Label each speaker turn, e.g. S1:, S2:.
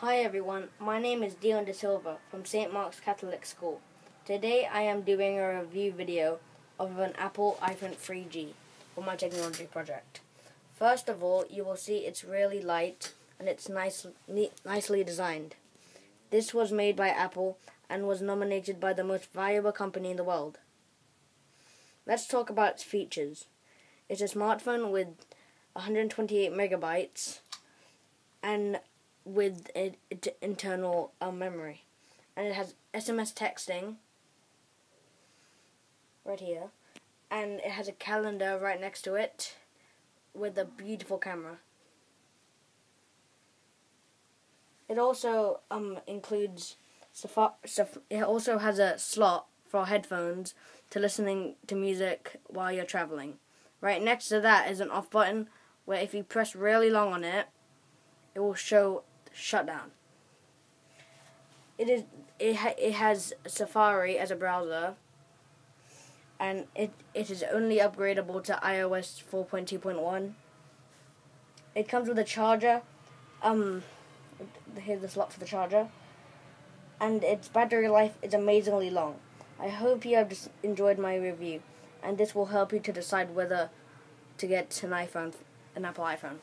S1: Hi everyone, my name is Diyon De Silva from St. Mark's Catholic School. Today I am doing a review video of an Apple iPhone 3G for my technology project. First of all, you will see it's really light and it's nice, neat, nicely designed. This was made by Apple and was nominated by the most valuable company in the world. Let's talk about its features. It's a smartphone with 128 megabytes and with it, it internal uh, memory, and it has SMS texting right here, and it has a calendar right next to it with a beautiful camera. It also um includes. It also has a slot for headphones to listening to music while you're traveling. Right next to that is an off button where if you press really long on it, it will show shutdown. It is it ha, it has Safari as a browser, and it it is only upgradable to iOS 4.2.1. It comes with a charger. Um, here's the slot for the charger, and its battery life is amazingly long. I hope you have enjoyed my review, and this will help you to decide whether to get an iPhone, an Apple iPhone.